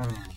Bye.